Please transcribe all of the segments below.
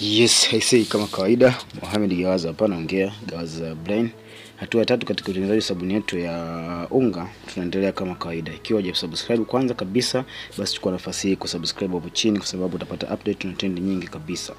Yes, I say kama kawaida, Mohamed Gawaza hapa naongea, Gawaza Brain. Hatua tatu katika utengenezaji sabuni yetu ya unga, tunaendelea kama kawaida. Ikiwa hujasubscribe kwanza kabisa, basi chukua nafasi hii kusubscribe hapo chini, kwa sababu utapata update na trend nyingi kabisa.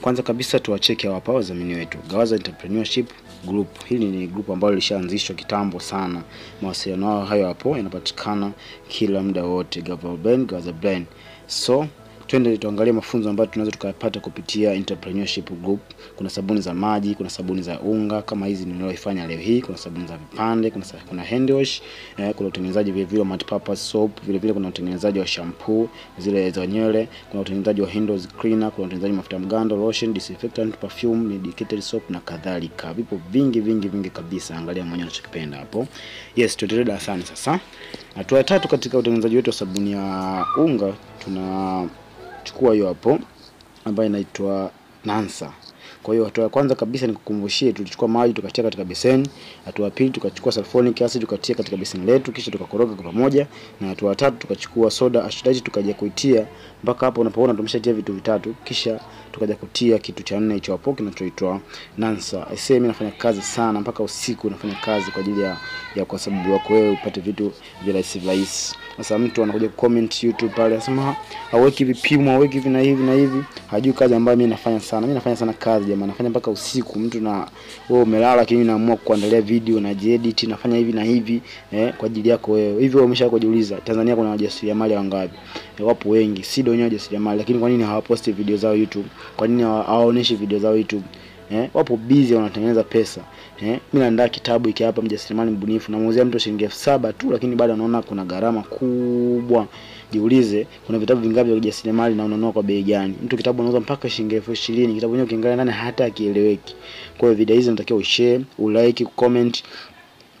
Kwanza kabisa tuwacheke hapa wadhamini wetu, Gawaza Entrepreneurship Group. Hili ni group ambalo lishaanzishwa kitambo sana. Mawasiliano hayo hapo yanapatikana kila muda wote, Gawaza Brain, Gawaza Brain. So twende tuangalie mafunzo ambayo tunaweza tukayapata kupitia entrepreneurship group. Kuna sabuni za maji, kuna sabuni za unga kama hizi nilizoifanya leo hii, kuna sabuni za vipande, kuna kuna hand wash, eh, kuna utengenezaji vile vile multipurpose soap, vile vile kuna utengenezaji wa shampoo zile za nywele, kuna utengenezaji wa handles cleaner, kuna utengenezaji mafuta mgando, lotion, disinfectant, perfume, medicated soap na kadhalika. Vipo vingi vingi vingi kabisa, angalia mwenyewe unachokipenda hapo. Yes, tuendelee darasani sasa. Hatua ya tatu katika utengenezaji wetu wa sabuni ya unga tuna chukua hiyo hapo ambayo inaitwa Nansa. Kwa hiyo hatua ya kwanza kabisa ni kukumbushie, tulichukua maji tukatia katika beseni. Hatua ya pili tukachukua sulfonic acid tukatia katika beseni letu, kisha tukakoroga kwa pamoja, na hatua ya tatu tukachukua soda ashdate tukaja kuitia. Mpaka hapo unapoona tumeshatia vitu vitatu, kisha tukaja kutia kitu cha nne hicho hapo kinachoitwa Nansa. Say mimi nafanya kazi sana mpaka usiku nafanya kazi kwa ajili ya, ya kwa sababu yako wewe upate vitu virahisi rahisi. Sasa mtu anakuja kucomment YouTube pale anasema haweki vipimo, haweki hivi na hivi na hivi, hajui kazi ambayo mimi nafanya sana. Mimi nafanya sana kazi jamani, nafanya mpaka usiku. Mtu na wewe umelala, lakini naamua kuandalia video na edit, nafanya hivi na hivi eh, kwa ajili yako wewe. Hivi wewe umesha kujiuliza Tanzania kuna wajasiriamali wangapi? Eh, wapo wengi, si ndio wenyewe wajasiriamali, lakini kwa nini hawaposti video zao YouTube? Kwa nini hawa- hawaoneshi video zao YouTube? Eh, wapo busy wanatengeneza pesa. Eh, mimi naandaa kitabu hiki hapa mjasiriamali mbunifu namuuzia mtu shilingi elfu saba tu, lakini bado anaona kuna gharama kubwa. Jiulize, kuna vitabu vingapi vya ujasiriamali na unanunua kwa bei gani? Mtu kitabu anauza mpaka shilingi elfu ishirini kitabu chenyewe ukiangalia ndani hata akieleweki. Kwa hiyo video hizi natakiwa ushare, ulike, ucomment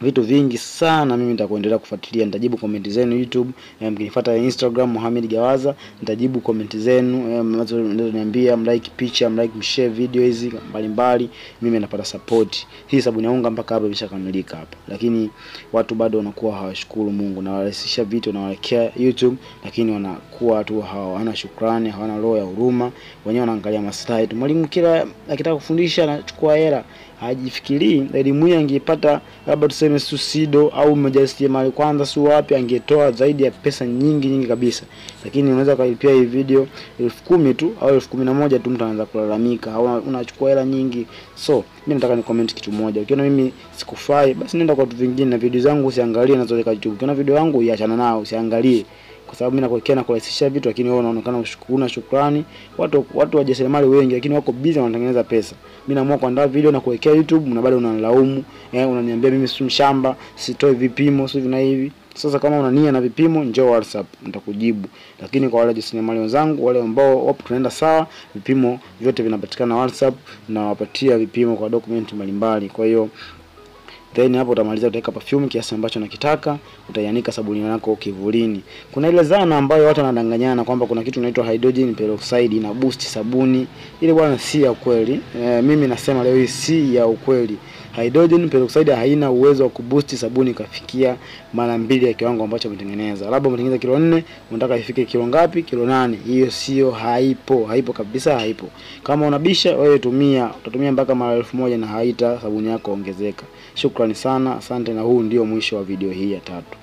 vitu vingi sana. Mimi nitakuendelea kufuatilia, nitajibu komenti zenu YouTube. Eh, mkinifuata Instagram Mohamed Gawaza, nitajibu komenti zenu eh, mnazo niambia, mlike picha, mlike mshare video hizi mbalimbali, mimi napata support. Hii sabuni ya unga mpaka hapa imeshakamilika hapa, lakini watu bado wanakuwa hawashukuru Mungu, na warahisisha vitu na walekea YouTube, lakini wanakuwa tu hawana shukrani, hawana roho ya huruma, wenyewe wanaangalia maslahi tu. Mwalimu kila akitaka kufundisha anachukua hela hajifikirii elimu hii angeipata labda tuseme SUSIDO au mjasiriamali kwanza, si wapi, angetoa zaidi ya pesa nyingi nyingi kabisa, lakini unaweza ukalipia hii video elfu kumi tu au elfu kumi na moja tu, mtu anaanza kulalamika au unachukua hela nyingi. So mimi nataka ni comment kitu moja, ukiona mimi sikufai, basi nenda kwa watu vingine, na video zangu usiangalie nazoweka YouTube. Ukiona video yangu iachana nao, usiangalie kwa sababu mimi nakuwekea na kurahisisha vitu, lakini wewe unaonekana ushukuru shukrani. Watu watu wajasiriamali wengi, lakini wako busy wanatengeneza pesa. Mimi naamua kuandaa video na kuwekea YouTube, na bado unanilaumu eh, unaniambia mimi si mshamba, sitoi vipimo, si hivi na hivi. Sasa kama una nia na vipimo, njoo WhatsApp nitakujibu. Lakini kwa wale wajasiriamali wenzangu, wale ambao wapo tunaenda sawa, vipimo vyote vinapatikana WhatsApp na wapatia vipimo kwa document mbalimbali. Kwa hiyo then hapo utamaliza, utaweka perfume kiasi ambacho unakitaka, utaianika sabuni yako kivulini. Kuna ile zana ambayo watu wanadanganyana kwamba kuna kitu inaitwa hydrogen peroxide ina boost sabuni. Ile bwana si ya ukweli. E, mimi nasema leo hii si ya ukweli. Hydrogen peroxide haina uwezo wa kuboost sabuni ikafikia mara mbili ya kiwango ambacho umetengeneza. Labda umetengeneza kilo nne, unataka ifike kilo ngapi? Kilo nane. Hiyo sio, haipo, haipo kabisa, haipo. Kama unabisha wewe, tumia, utatumia mpaka mara elfu moja na haita sabuni yako ongezeka. Shukrani sana, asante, na huu ndio mwisho wa video hii ya tatu.